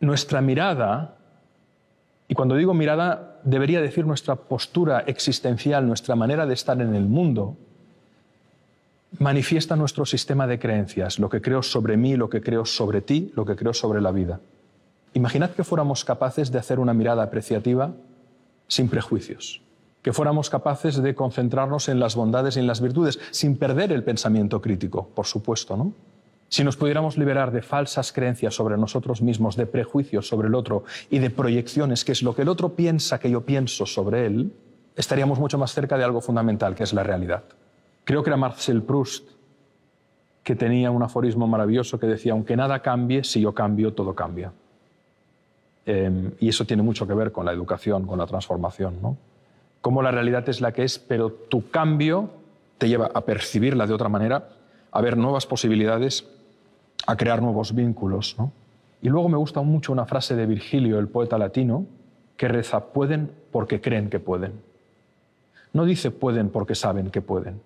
nuestra mirada, y cuando digo mirada, debería decir nuestra postura existencial, nuestra manera de estar en el mundo, manifiesta nuestro sistema de creencias, lo que creo sobre mí, lo que creo sobre ti, lo que creo sobre la vida. Imaginad que fuéramos capaces de hacer una mirada apreciativa sin prejuicios, que fuéramos capaces de concentrarnos en las bondades y en las virtudes, sin perder el pensamiento crítico, por supuesto, ¿no? Si nos pudiéramos liberar de falsas creencias sobre nosotros mismos, de prejuicios sobre el otro y de proyecciones, que es lo que el otro piensa que yo pienso sobre él, estaríamos mucho más cerca de algo fundamental, que es la realidad. Creo que era Marcel Proust que tenía un aforismo maravilloso que decía, aunque nada cambie, si yo cambio, todo cambia. Em, y eso tiene mucho que ver con la educación, con la transformación. ¿no? Cómo la realidad es la que es, pero tu cambio te lleva a percibirla de otra manera, a ver nuevas posibilidades, a crear nuevos vínculos. ¿no? Y luego me gusta mucho una frase de Virgilio, el poeta latino, que reza, pueden porque creen que pueden. No dice pueden porque saben que pueden